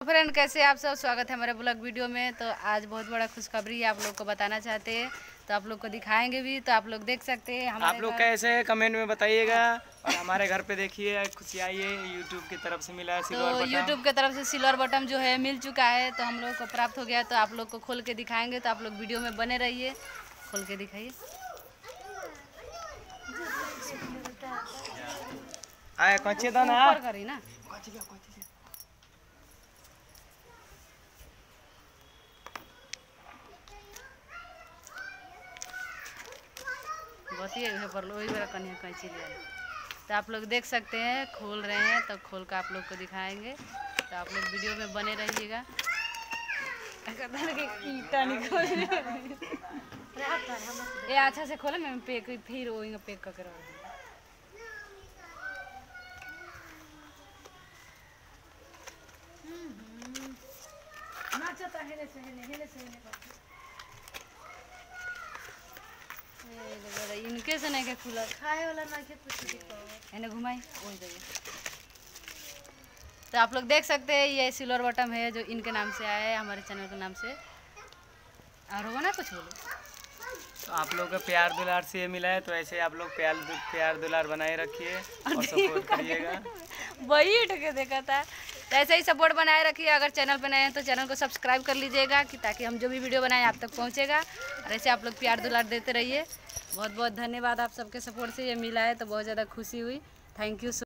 Friend कैसे आप सब? स्वागत है हमारे ब्लॉग वीडियो में। तो आज बहुत बड़ा खुशखबरी आप लोग को बताना चाहते हैं। तो आप लोग को दिखाएँगे भी तो आप लोग देख सकते हैं आप लोग कैसे है? कमेंट में बताइएगा। और हमारे घर पे देखिए खुशी आई है। यूट्यूब की तरफ़ से मिला है सिल्वर तो यूट्यूब की तरफ़ से सिल्वर बटन जो है मिल चुका है। तो हम लोग को प्राप्त हो गया। तो आप लोग को खोल के दिखाएँगे। तो आप लोग वीडियो में बने रहिए। खोल के दिखाइए। आए कच्चे दाना। ऊपर करी ना बस ये पर वही मेरा कन्या कैंची लिया। तो आप लोग देख सकते हैं खोल रहे हैं तो खोल कर आप लोग को दिखाएँगे। तो आप लोग वीडियो में बने रहिएगा। ये अच्छा से खोले मैं पैक फिर वही पैक करके रख दूँ ए, बड़ा इनके से नहीं के खुला खाए वाला ना के कुछ इन्हें घुमाई वही जगह तो आप लोग देख सकते हैं ये सिल्वर बटन है जो इनके नाम से आया है हमारे चैनल के नाम से। और होगा ना कुछ बोलो? तो आप लोग का प्यार दुलार से ये मिला है तो ऐसे आप लोग प्यार दु- प्यार दुलार बनाए रखिए और सपोर्ट करिएगा। वही उठ के देखा था। तो ऐसे ही सपोर्ट बनाए रखिए अगर चैनल पे नए हैं तो चैनल को सब्सक्राइब कर लीजिएगा कि ताकि हम जो भी वीडियो बनाएँ आप तक पहुंचेगा। और ऐसे आप लोग प्यार दुलार देते रहिए। बहुत बहुत धन्यवाद आप सबके सपोर्ट से ये मिला है तो बहुत ज़्यादा खुशी हुई। Thank you